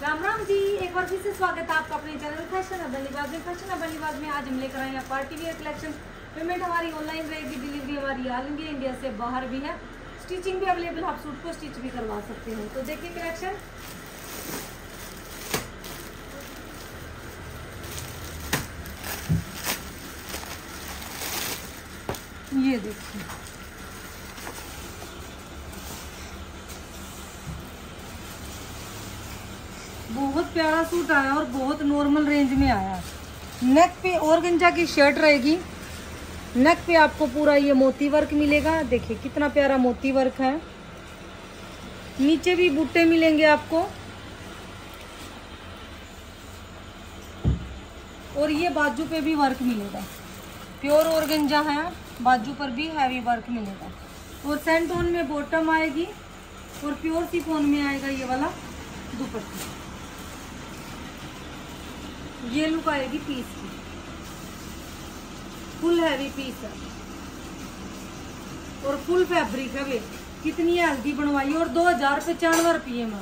राम राम जी, एक बार फिर से स्वागत है आपका अपने चैनल फ़ैशन अब लिबाज में। फ़ैशन अब लिबाज में आज हम लेकर आए हैं पार्टी वेयर कलेक्शन। पेमेंट हमारी ऑनलाइन रहेगी डिलीवरी हमारी ऑल इंडिया इंडिया से बाहर भी है। स्टिचिंग भी अवेलेबल आप सूट को स्टिच भी करवा सकते हैं। तो देखिए कलेक्शन। ये देखिए बहुत प्यारा सूट आया और बहुत नॉर्मल रेंज में आया। नेक पे और गंजा की शर्ट रहेगी। नेक पे आपको पूरा ये मोती वर्क मिलेगा। देखिए, कितना प्यारा मोती वर्क है। नीचे भी बूटे मिलेंगे आपको। और ये बाजू पे भी वर्क मिलेगा। प्योर और गंजा है, बाजू पर भी हैवी वर्क मिलेगा। और सेंटोन में बॉटम आएगी और प्योर सिफोन में आएगा ये वाला दुपट्टा। ये लुक आएगी पीस की। फुल हैवी पीस है। और फुल फैब्रिक है वे कितनी हल्दी बनवाई और दो हज़ार पचानवे रुपये में।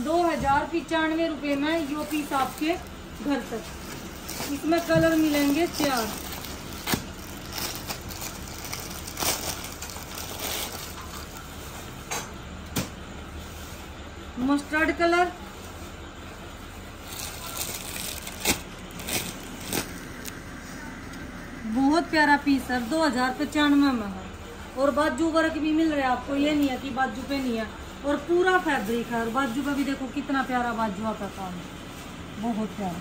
दो हज़ार पचानवे रुपये में यो पीस आपके घर तक। इसमें कलर मिलेंगे चार। मस्टर्ड कलर प्यारा पीस है, दो हज़ार पचानवे में है। और बाजू वर्क भी मिल रहा है आपको, ये नहीं है कि बाजू पे नहीं है। और पूरा फैब्रिक है, और बाजू पे भी देखो कितना प्यारा बाजू का काम है। बहुत प्यारा।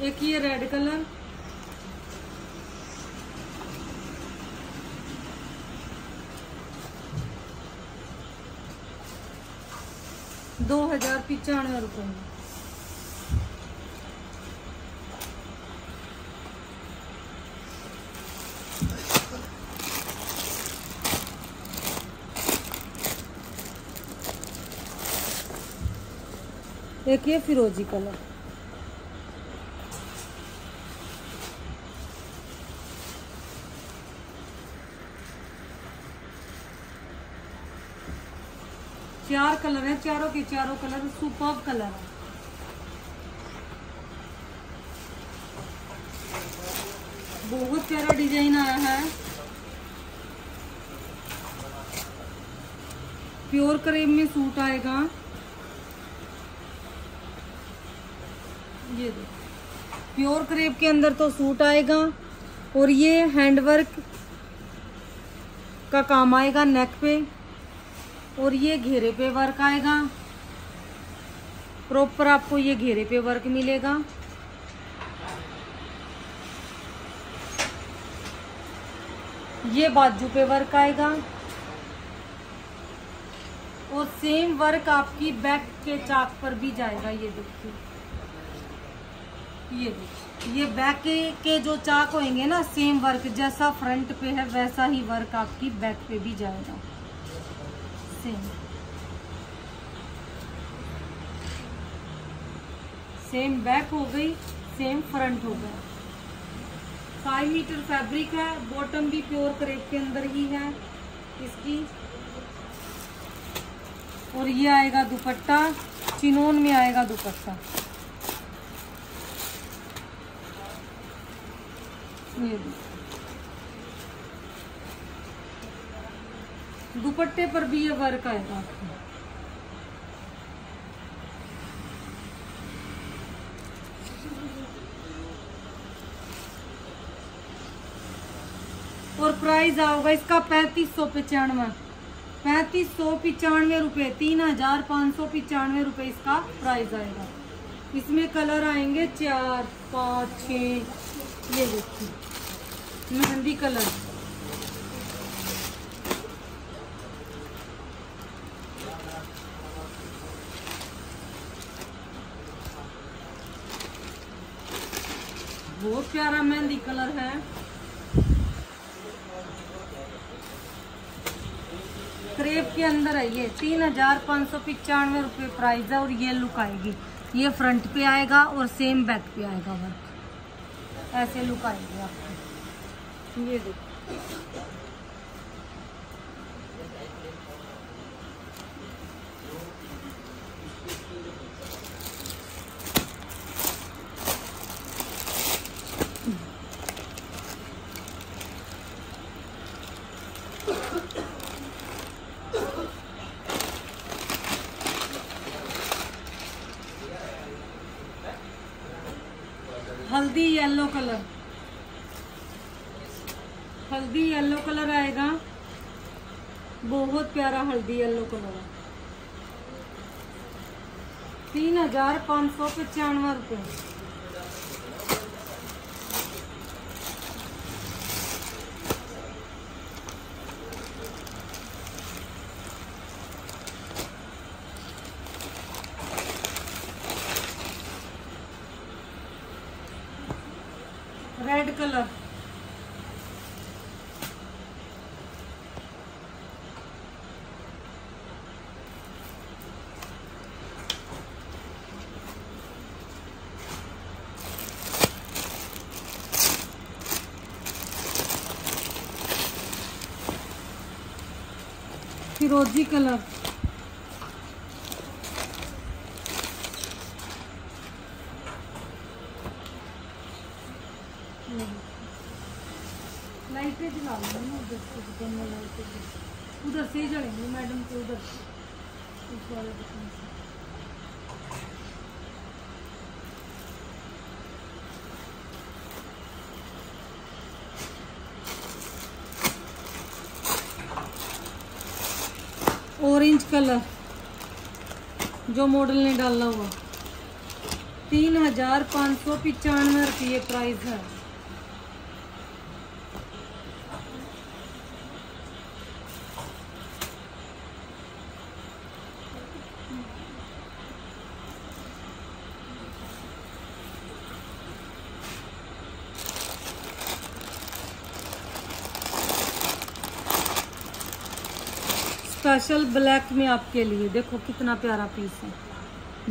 एक ये रेड कलर दो हज़ार पिचानवे रुपये में। एक ये फिरोजी कलर। चार कलर है, चारों के चारों कलर सुपर कलर है। बहुत प्यारा डिज़ाइन आया है। प्योर करेब में सूट आएगा। ये देखो, प्योर करेब के अंदर तो सूट आएगा और ये हैंडवर्क का काम आएगा नेक पे। और ये घेरे पे वर्क आएगा। प्रॉपर आपको ये घेरे पे वर्क मिलेगा। ये बाजू पे वर्क आएगा। और सेम वर्क आपकी बैक के चाक पर भी जाएगा ये देखिए। ये देखिए ये बैक के, जो चाक होंगे ना सेम वर्क जैसा फ्रंट पे है वैसा ही वर्क आपकी बैक पे भी जाएगा। सेम सेम बैक हो गई सेम फ्रंट हो गया. फाइव मीटर फैब्रिक है बॉटम भी प्योर करेप के अंदर ही है इसकी. और ये आएगा दुपट्टा, चिनोन में आएगा दुपट्टा. ये दुपट्टे पर भी ये वर्क आएगा और प्राइस आओगा इसका पैंतीस सौ पचानवे। पैंतीस सौ पिचानवे रुपये तीन हज़ार पाँच सौ पिचानवे रुपये इसका प्राइस आएगा। इसमें कलर आएँगे चार, पाँच, छ, ये देखिए। मेहंदी कलर बहुत प्यारा मेहंदी कलर है। क्रेप के अंदर है ये। तीन हज़ार पाँच सौ पचानवे रुपये प्राइस है और ये लुक आएगी। ये फ्रंट पे आएगा और सेम बैक पे आएगा वर्क ऐसे लुक आएगी आपको। ये देखो हल्दी येलो कलर हल्दी येलो कलर आएगा। बहुत प्यारा हल्दी येलो कलर तीन हज़ार पाँच सौ पचानवे रुपये रेड कलर फिरोजी कलर उधर से ही जलेंगे मैडम के उधर उस वाले दुकान से ऑरेंज कलर जो मॉडल ने डाला हुआ। तीन हज़ार पाँच सौ पचानवे रुपये प्राइस है। स्पेशल ब्लैक में आपके लिए। देखो कितना प्यारा पीस है।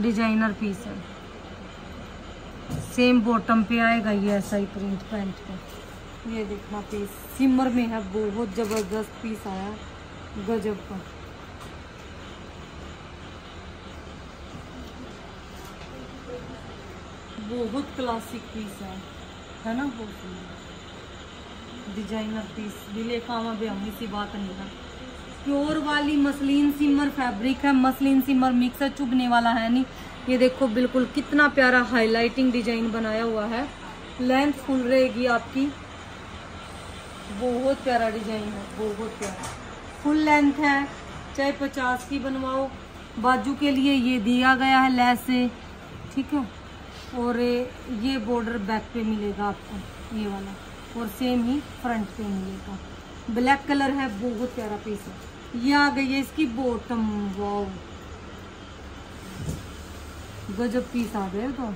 डिज़ाइनर पीस है। सेम बॉटम पे आएगा ये ऐसा ही प्रिंट पैंट पे। ये देखना पीस सिमर में है, बहुत ज़बरदस्त पीस आया। गजब का। बहुत क्लासिक पीस है। है ना? बहुत डिज़ाइनर पीस दिले कामा भी हम इसी बात नहीं है प्योर वाली मसलिन सिमर फैब्रिक है, मसलिन सिमर मिक्सर चुभने वाला है नहीं। ये देखो बिल्कुल कितना प्यारा हाईलाइटिंग डिज़ाइन बनाया हुआ है। लेंथ फुल रहेगी आपकी। बहुत प्यारा डिज़ाइन है, बहुत प्यारा। फुल लेंथ है, चाहे पचास की बनवाओ। बाजू के लिए ये दिया गया है लेस से ठीक है? और ये बॉर्डर बैक पे मिलेगा आपको, ये वाला। और सेम ही फ्रंट पे मिलेगा। ब्लैक कलर है, बहुत प्यारा पीस है। ये आ गई है इसकी बॉटम वाओ गजब पीस आ गए तो।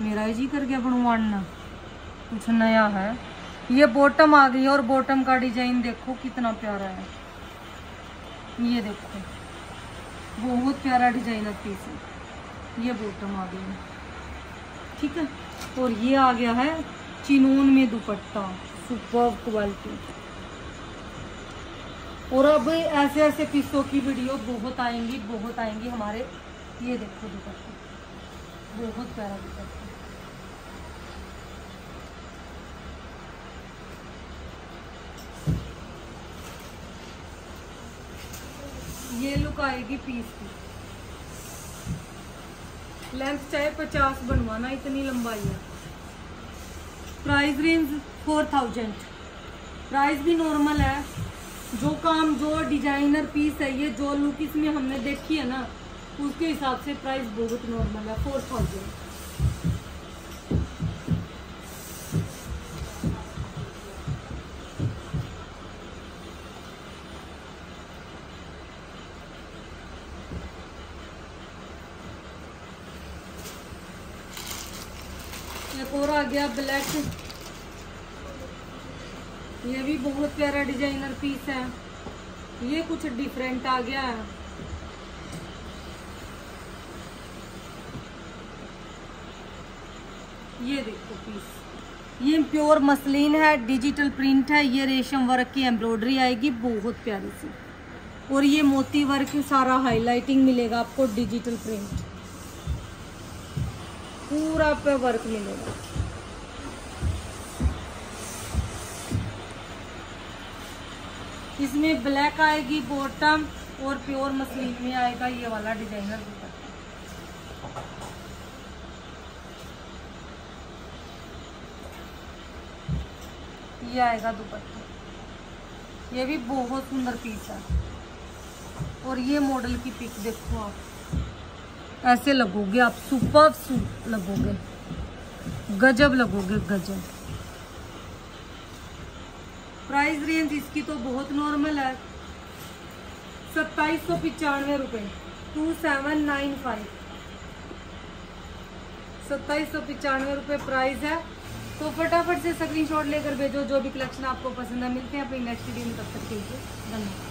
मेरा जी कर गया बनवाना। कुछ नया है। ये बॉटम आ गई और बॉटम का डिज़ाइन देखो कितना प्यारा है। ये देखो। बहुत प्यारा डिज़ाइन है पीस ये बॉटम आ गई ठीक है? और ये आ गया है चिनून में दुपट्टा। सुपर क्वालिटी और अब ऐसे ऐसे पीसों की वीडियो बहुत आएँगी बहुत आएँगी हमारे। ये देखो दुपट्टा बहुत प्यारा दुपट्टा ये लुक आएगी पीस की। लेंथ चाहे पचास बनवाना, इतनी लंबाई है। Price range four thousand price भी नॉर्मल है। जो काम जो डिज़ाइनर पीस है, ये जो लुक इसमें हमने देखी है ना, उसके हिसाब से प्राइस बहुत नॉर्मल है फोर थाउज़ेंड एक और आ गया ब्लैक ये भी बहुत प्यारा डिज़ाइनर पीस है। ये कुछ डिफरेंट आ गया है। ये देखो पीस। ये प्योर मसलिन है डिजिटल प्रिंट है, ये रेशम वर्क की एम्ब्रॉयडरी आएगी, बहुत प्यारी सी। और ये मोती वर्क सारा हाईलाइटिंग मिलेगा आपको डिजिटल प्रिंट पूरा पे वर्क मिलेगा। इसमें ब्लैक आएगी बॉटम और प्योर मसलिन में आएगा ये वाला डिज़ाइनर ये आएगा दुपट्टा। ये भी बहुत सुंदर पीस है। और ये मॉडल की पिक देखो आप। ऐसे लगोगे आप सुपर लगोगे। गजब लगोगे, गजब। प्राइस रेंज इसकी तो बहुत नॉर्मल है। सत्ताईस सौ पचानवे रुपये टू सेवन नाइन फाइव सत्ताईस सौ पचानवे रुपये प्राइस है। तो फटाफट से स्क्रीनशॉट लेकर भेजो, जो भी कलेक्शन आपको पसंद है। मिलते हैं अपनी नेक्स्ट वीडियो में। तब तक के लिए